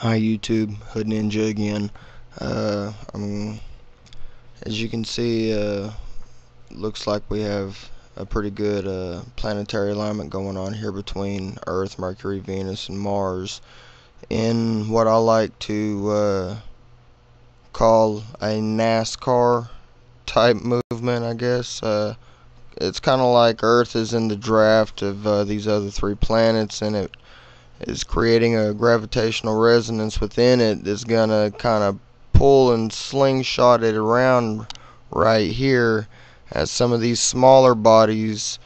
Hi YouTube, Hood Ninja again. Uh, I'm, as you can see, uh, looks like we have a pretty good uh, planetary alignment going on here between Earth, Mercury, Venus, and Mars in what I like to uh, call a NASCAR type movement, I guess. Uh, it's kind of like Earth is in the draft of uh, these other three planets, and it is creating a gravitational resonance within it that's gonna kind of pull and slingshot it around right here as some of these smaller bodies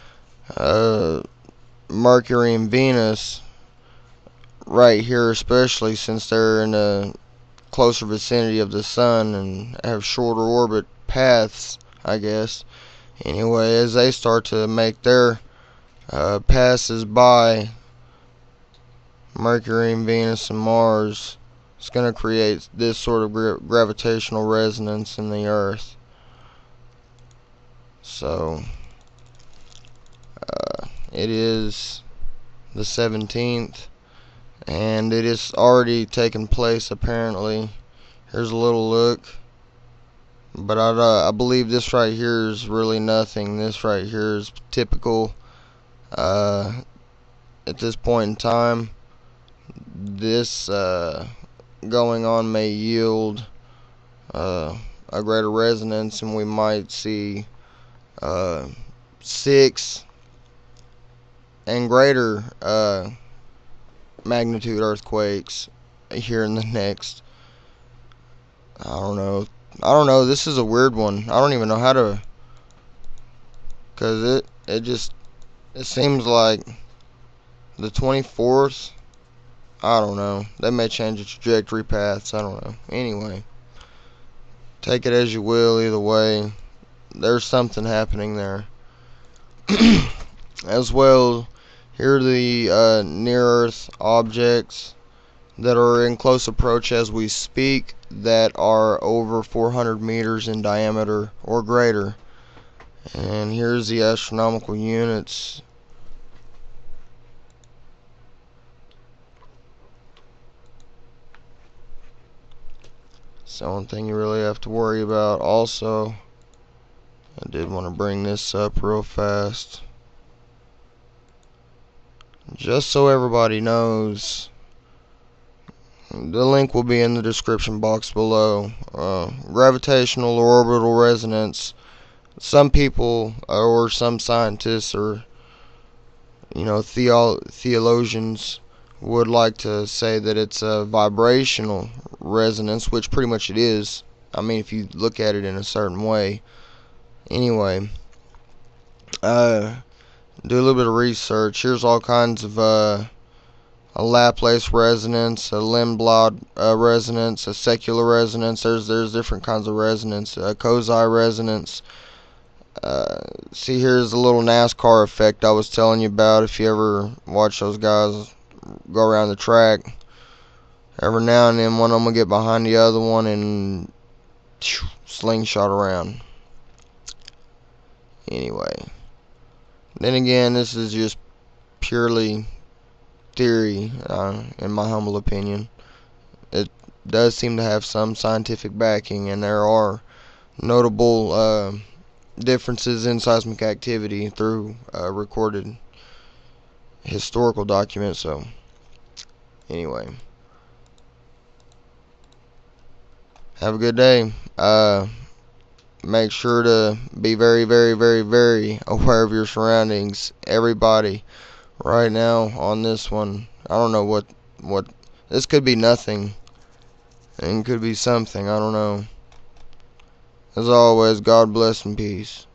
uh, Mercury and Venus right here especially since they're in a closer vicinity of the sun and have shorter orbit paths I guess. Anyway as they start to make their uh, passes by Mercury and Venus and Mars it's going to create this sort of gra gravitational resonance in the Earth. So, uh, it is the 17th, and it is already taken place apparently. Here's a little look. But I, uh, I believe this right here is really nothing. This right here is typical uh, at this point in time this uh, going on may yield uh, a greater resonance and we might see uh, six and greater uh, magnitude earthquakes here in the next I don't know I don't know this is a weird one. I don't even know how to cause it it just it seems like the 24th I don't know. They may change the trajectory paths. I don't know. Anyway, take it as you will. Either way, there's something happening there. as well, here are the uh, near-Earth objects that are in close approach as we speak that are over 400 meters in diameter or greater. And here's the astronomical units It's the only thing you really have to worry about. Also, I did want to bring this up real fast. Just so everybody knows, the link will be in the description box below. Uh, gravitational or orbital resonance. Some people or some scientists or you know theo theologians would like to say that it's a vibrational resonance, which pretty much it is. I mean, if you look at it in a certain way. Anyway, uh, do a little bit of research. Here's all kinds of uh, a Laplace resonance, a Lindblad uh, resonance, a secular resonance. There's there's different kinds of resonance. A Kozai resonance. Uh, see, here's the little NASCAR effect I was telling you about. If you ever watch those guys go around the track. Every now and then one of them will get behind the other one and slingshot around. Anyway. Then again, this is just purely theory, uh, in my humble opinion. It does seem to have some scientific backing, and there are notable uh, differences in seismic activity through uh, recorded historical documents so anyway. Have a good day. Uh, make sure to be very, very, very, very aware of your surroundings. Everybody, right now on this one, I don't know what, what, this could be nothing, and could be something, I don't know. As always, God bless and peace.